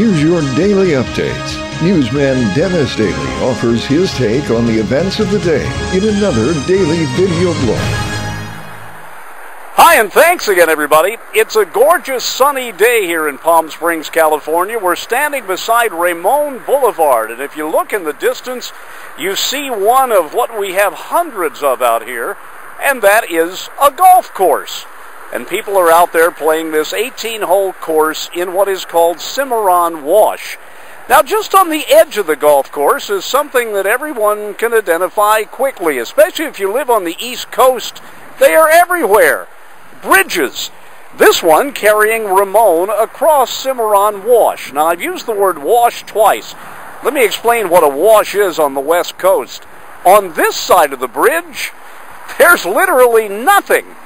Here's your daily updates. Newsman Dennis Daily offers his take on the events of the day in another daily video blog. Hi, and thanks again, everybody. It's a gorgeous sunny day here in Palm Springs, California. We're standing beside Ramon Boulevard, and if you look in the distance, you see one of what we have hundreds of out here, and that is a golf course and people are out there playing this 18 hole course in what is called Cimarron Wash. Now, just on the edge of the golf course is something that everyone can identify quickly, especially if you live on the East Coast. They are everywhere. Bridges. This one carrying Ramon across Cimarron Wash. Now, I've used the word wash twice. Let me explain what a wash is on the West Coast. On this side of the bridge, there's literally nothing.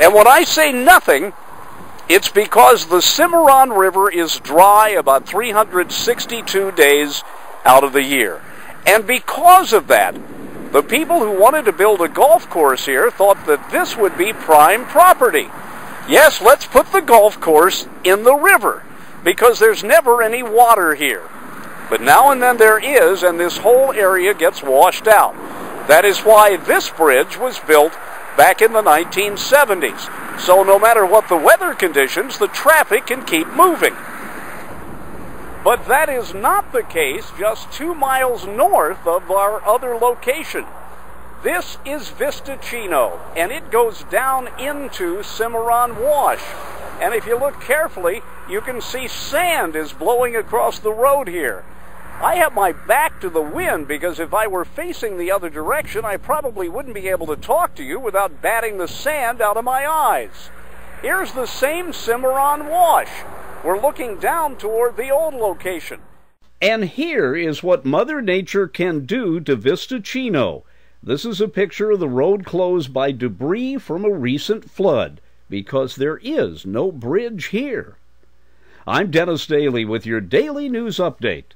And when I say nothing, it's because the Cimarron River is dry about 362 days out of the year. And because of that, the people who wanted to build a golf course here thought that this would be prime property. Yes, let's put the golf course in the river because there's never any water here. But now and then there is, and this whole area gets washed out. That is why this bridge was built back in the 1970s. So no matter what the weather conditions, the traffic can keep moving. But that is not the case just two miles north of our other location. This is Vista Chino, and it goes down into Cimarron Wash. And if you look carefully, you can see sand is blowing across the road here. I have my back to the wind because if I were facing the other direction, I probably wouldn't be able to talk to you without batting the sand out of my eyes. Here's the same Cimarron wash. We're looking down toward the old location. And here is what Mother Nature can do to Vista Chino. This is a picture of the road closed by debris from a recent flood, because there is no bridge here. I'm Dennis Daily with your daily news update.